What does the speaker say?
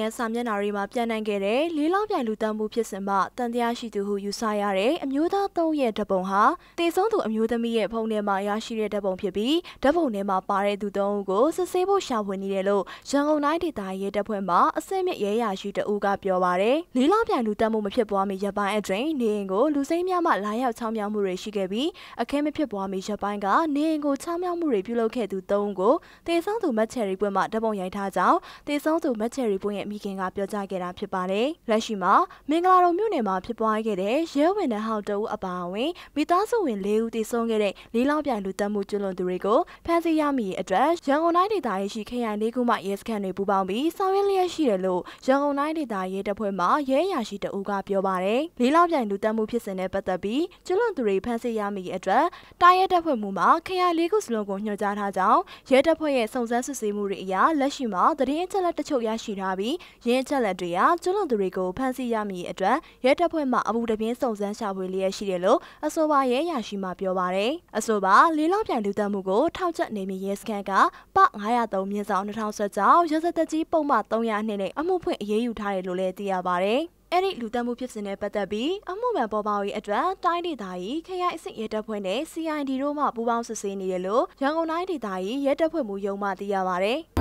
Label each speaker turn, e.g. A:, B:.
A: ရဲ့စာမျက်နှာတွေမှာပြန့်နှံ့ခဲ့တဲ့လေးလောက်ပြိုင်လူတန်းမှုဖြစ်စဉ်မှာတန်တရားရှိသူဟုယူဆရတဲ့အမျိုးသား၃ရဲ့ဓပုံဟာတည်ဆုံးသူအမျိုးသမီးရဲ့ဖုန်းထဲမှာရရှိတဲ့ဓပုံဖြစ်ပြီးဓပုံထဲမှာပါတဲ့သူ၃ဦးကိုစစ်ဆေးဖို့ရှာဖွေနေတယ်လို့ရန်ကုန်တိုင်းဒေသရဲတပ်ဖွဲ့မှအစင်းမြင့်ရဲရရှိတဦးကပြောပါရယ်လေးလောက်ပြိုင်လူတန်းမှုမဖြစ်ပွားမီရပိုင်းအတွင်းနေအိမ်ကိုလူစိမ်းများမှလာရောက်ချောင်းမြောက်မှုတွေရှိခဲ့ပြီးအခင်းမဖြစ်ပွားမီရပိုင်းကနေအိမ်ကိုချောင်းမြောက်မှုတွေပြုလုပ်ခဲ့သူ၃ဦးကိုတည်ဆုံးသူမတ်ချယ်ရီပွဲမှာဓပုံရိုက်ထားကြောင်းတည်ဆုံးသူမတ်ချယ်ရီပွင့်ရဲ့မိခင်ကပြောကြားခဲ့တာဖြစ်ပါတယ်။လက်ရှိမှာမင်္ဂလာတော်မြို့နယ်မှာဖြစ်ပွားခဲ့တဲ့ရဲဝင်တဲ့ဟောက်တအူအပါအဝင်မိသားစုဝင်၄ဦးတည်ဆုံးခဲ့တဲ့လေးလောက်ပြိုင်လူတက်မှုကျွလွန်သူတွေကိုဖမ်းဆီးရမိရဲ့အတွက်ရန်ကုန်တိုင်းဒေသရဲ့ရှိခရိုင်လေးခုမှရဲစခန်းတွေပူးပေါင်းပြီးဆောင်ရွက်လျက်ရှိတယ်လို့ရန်ကုန်တိုင်းဒေသရဲတပ်ဖွဲ့မှရဲအရာရှိတအူကပြောပါတယ်။လေးလောက်ပြိုင်လူတက်မှုဖြစ်စဉ်နဲ့ပတ်သက်ပြီးကျွလွန်သူတွေဖမ်းဆီးရမိရဲ့အတွက်တာရဲတပ်ဖွဲ့မှုမှခရိုင်လေးခုစလုံးကိုညွှန်ကြားထားကြောင်းရဲတပ်ဖွဲ့ရဲ့စုံစမ်းစစ်ဆေးမှုတွေအရလက်ရှိမှာသတင်းအချက်အလက်တချို့ရရှိထားပြီးရင်းအချက်လက်တွေကကျွလွန်သူတွေကိုဖမ်းဆီးရမည်အတွက်ရဲတပ်ဖွဲ့မှအမှုတပြင်းစုံစမ်းရှာဖွေလျက်ရှိတယ်လို့အဆိုပါရဲရာရှိမှပြောပါရယ်အဆိုပါလေးလောက်ပြန်လူတက်မှုကိုထောက်ချက်နေမီရဲစခန်းကပ903မြင်းဆောင်2010ကြောင့်ရစသက်ကြီးပုံမှန်300နှစ်နဲ့အမှုဖွင့်အရေးယူထားတယ်လို့လည်းသိရပါရယ်အဲ့ဒီလူတက်မှုဖြစ်စဉ်နဲ့ပတ်သက်ပြီးအမှုမှန်ပေါ်ပေါက်ရေးအတွက်တိုင်းဒေသကြီးခရိုင်အဆင့်ရဲတပ်ဖွဲ့နဲ့ CID တို့မှပူးပေါင်းစစ်ဆေးနေတယ်လို့ရန်ကုန်တိုင်းဒေသကြီးရဲတပ်ဖွဲ့မှရုံးမှသိရပါဗျ